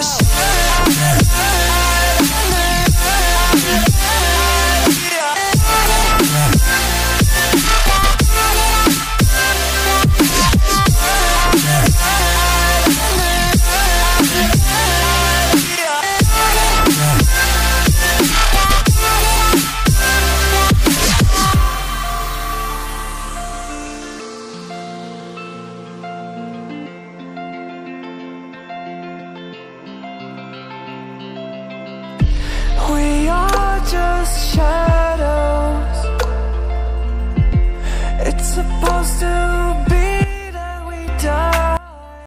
house.